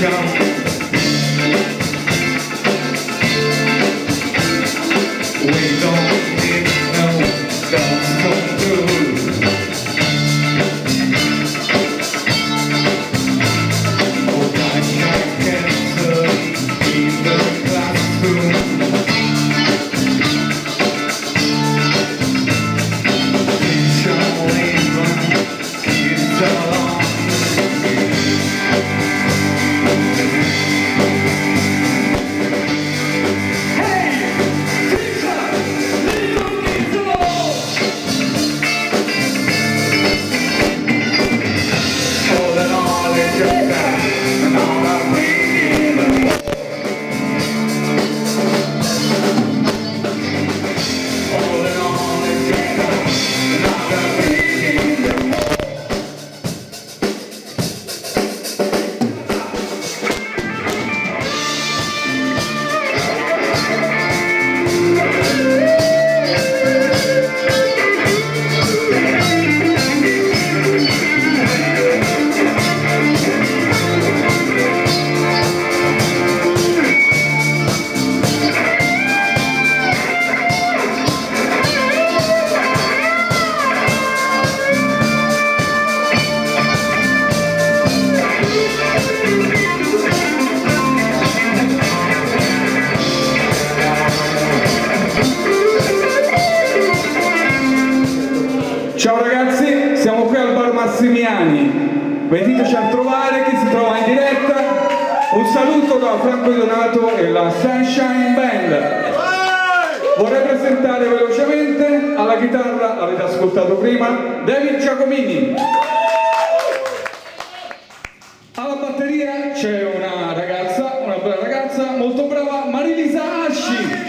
come. Un saluto da Franco Donato e la Sunshine Band. Vorrei presentare velocemente alla chitarra avete ascoltato prima David Giacomini. Alla batteria c'è una ragazza una bella ragazza molto brava Marilisa Asci.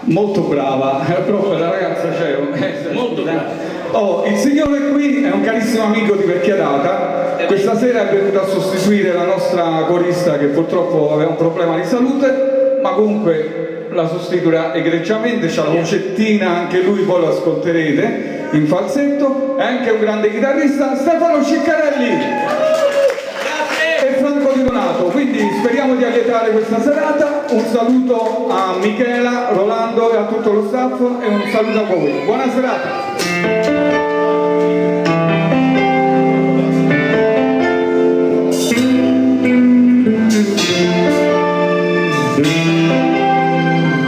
Molto brava però quella ragazza c'è eh, molto brava. Oh, il signore qui è un carissimo amico di vecchia data, questa sera è venuto a sostituire la nostra corista che purtroppo aveva un problema di salute, ma comunque la sostituirà egregiamente, c'ha la vocettina, anche lui poi lo ascolterete in falsetto, è anche un grande chitarrista, Stefano Ciccarelli. E Franco Di Donato, quindi speriamo di allietare questa serata, un saluto a Michela, Rolando e a tutto lo staff e un saluto a voi, buona serata!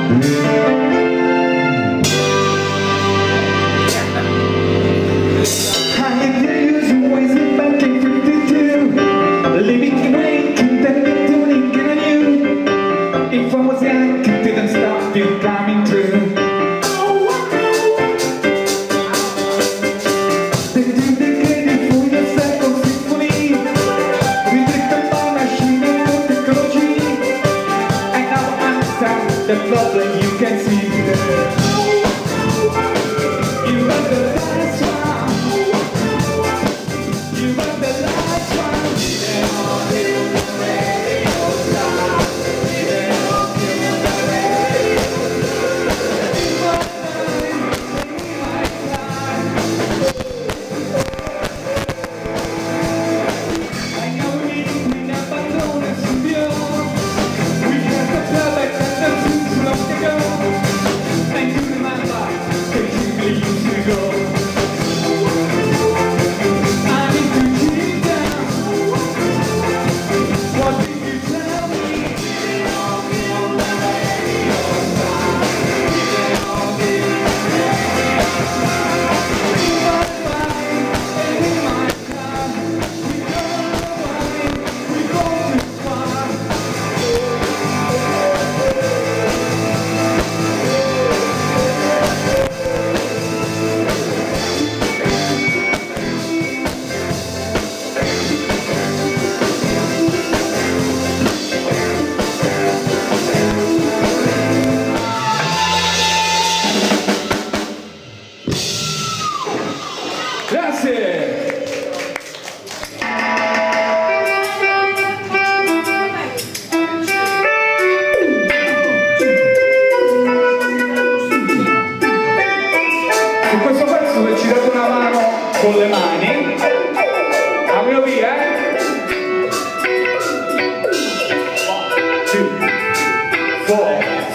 Música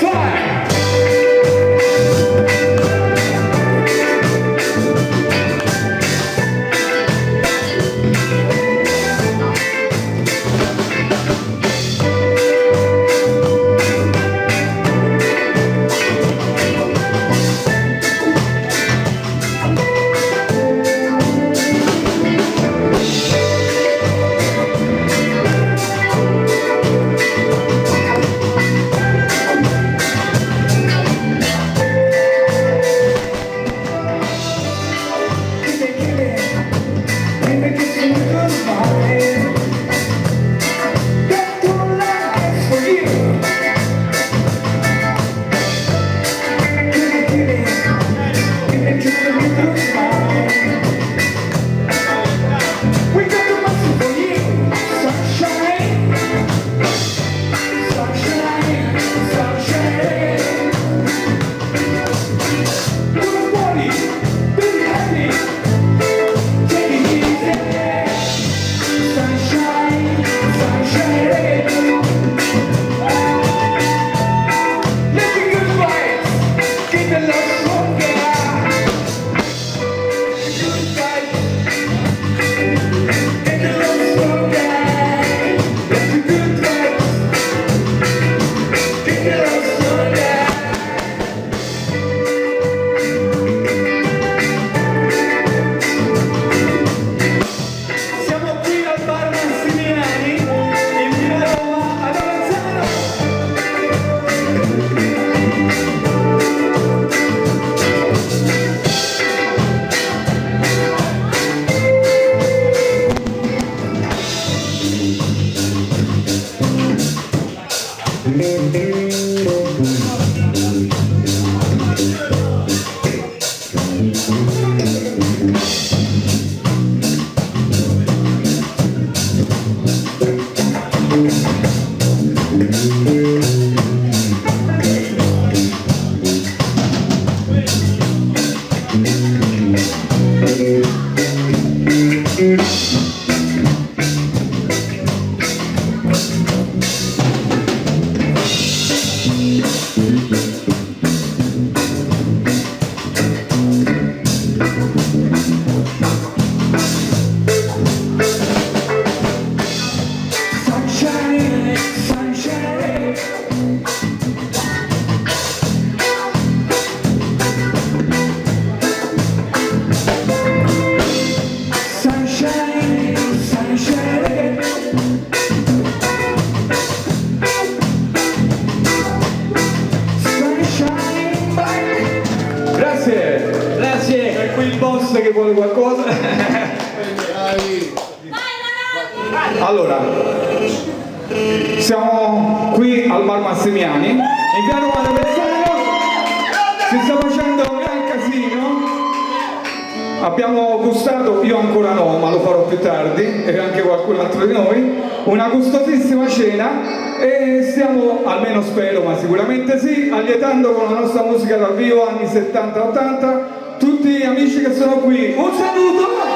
fire! risponde che vuole qualcosa. allora, siamo qui al Bar Massimiani, in piano Maravessano, si sta facendo un gran casino. Abbiamo gustato, io ancora no, ma lo farò più tardi, e anche qualcun altro di noi, una gustosissima cena e stiamo, almeno spero, ma sicuramente sì, allietando con la nostra musica dal vivo anni 70-80 tutti gli amici che sono qui. Un saluto!